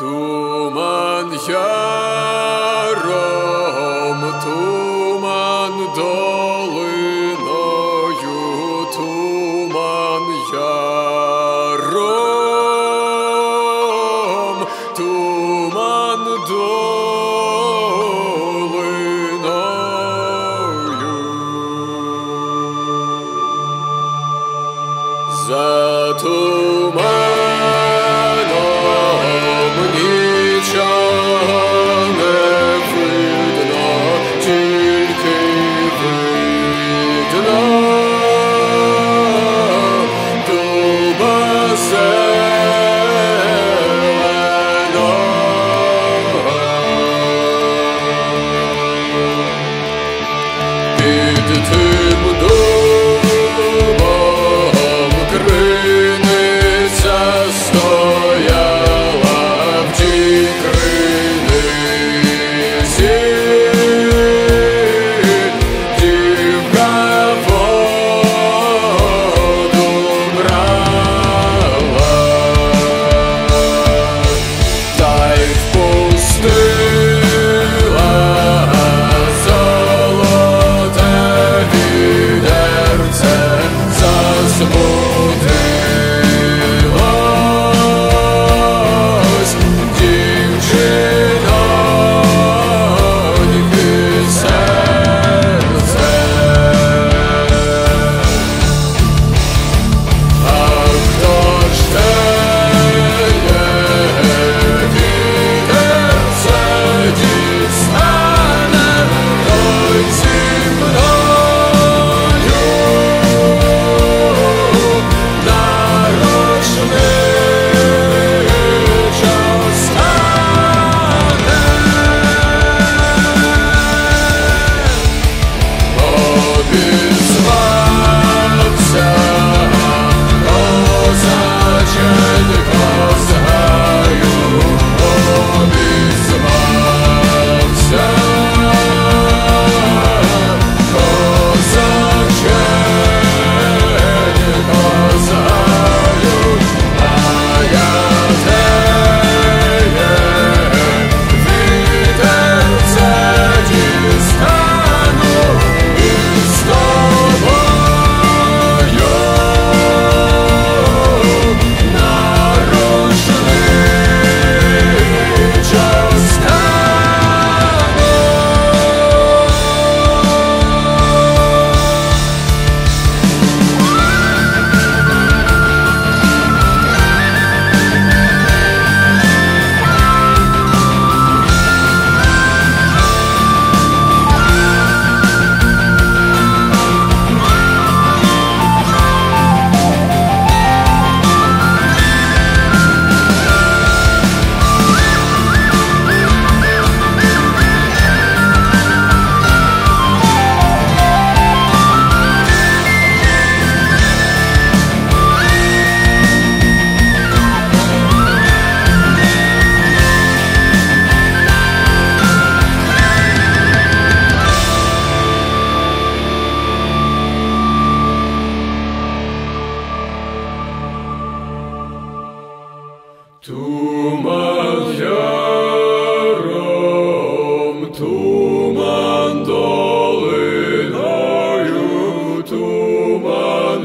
Туман яром, туман долиною, туман яром, туман долиною. За туман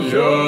Show.